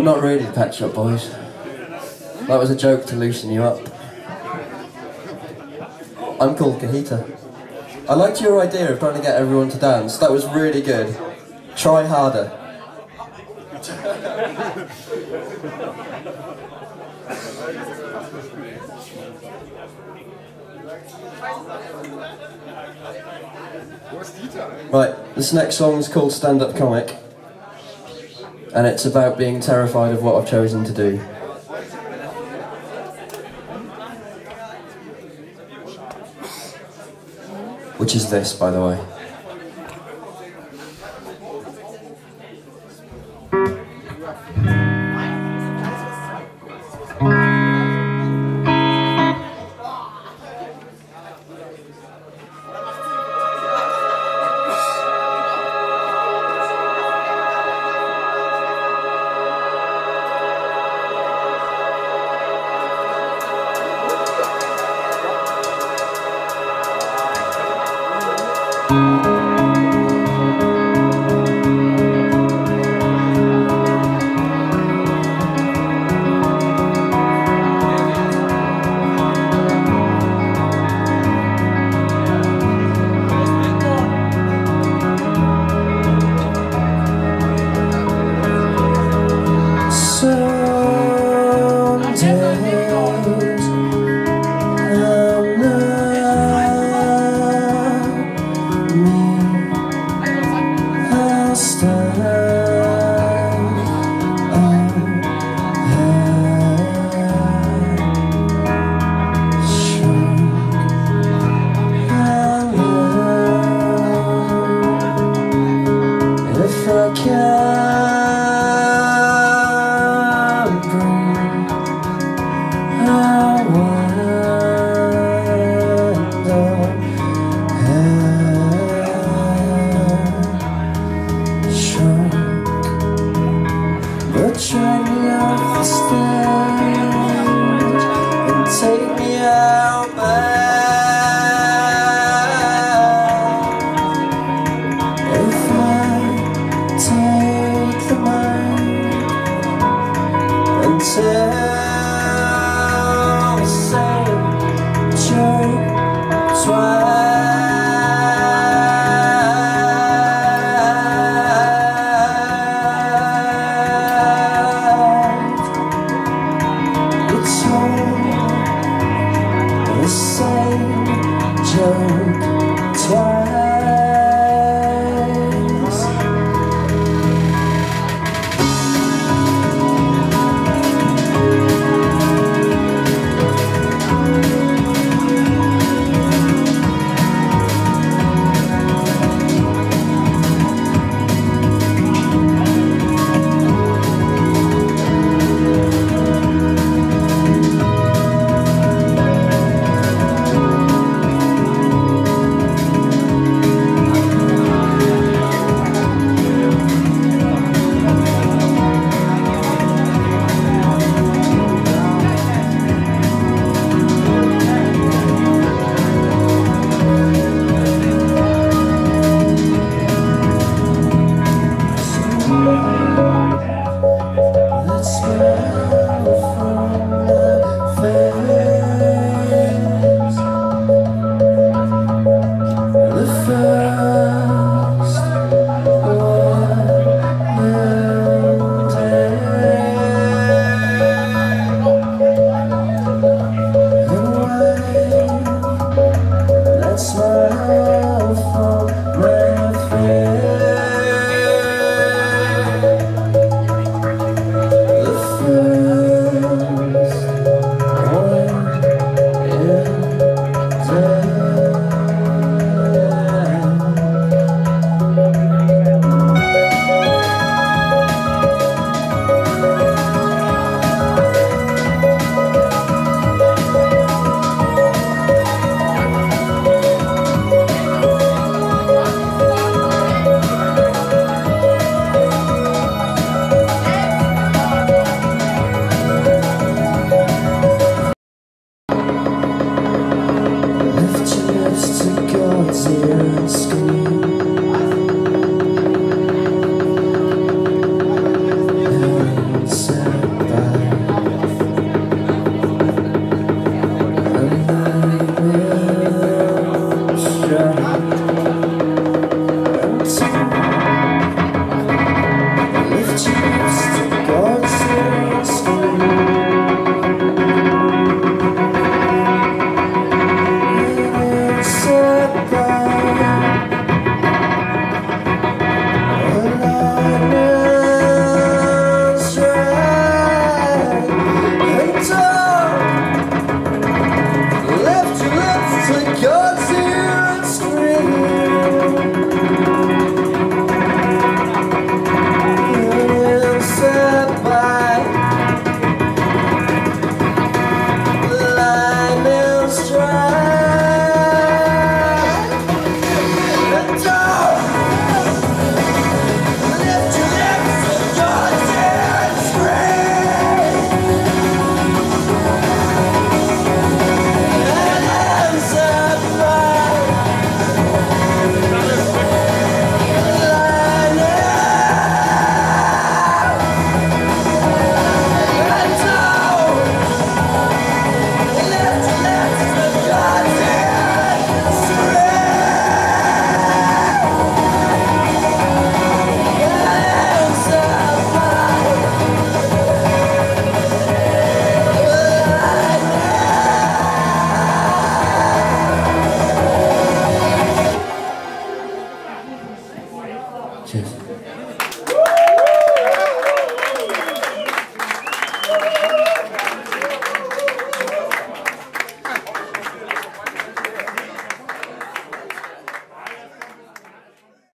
I'm not really the Pet Shop Boys. That was a joke to loosen you up. I'm called Cajita. I liked your idea of trying to get everyone to dance. That was really good. Try harder. Right, this next song is called Stand Up Comic. And it's about being terrified of what I've chosen to do. Which is this, by the way. the car.